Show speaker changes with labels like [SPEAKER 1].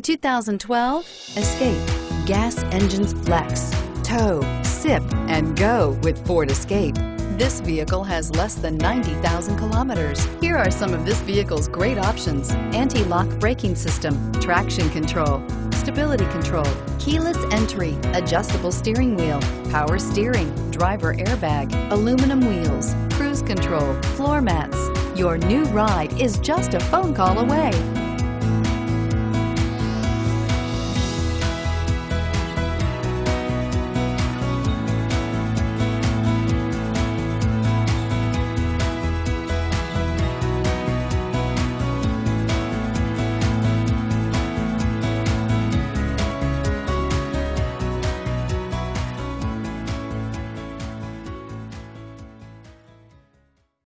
[SPEAKER 1] The 2012 Escape. Gas engines flex, tow, sip, and go with Ford Escape. This vehicle has less than 90,000 kilometers. Here are some of this vehicle's great options. Anti-lock braking system, traction control, stability control, keyless entry, adjustable steering wheel, power steering, driver airbag, aluminum wheels, cruise control, floor mats. Your new ride is just a phone call away.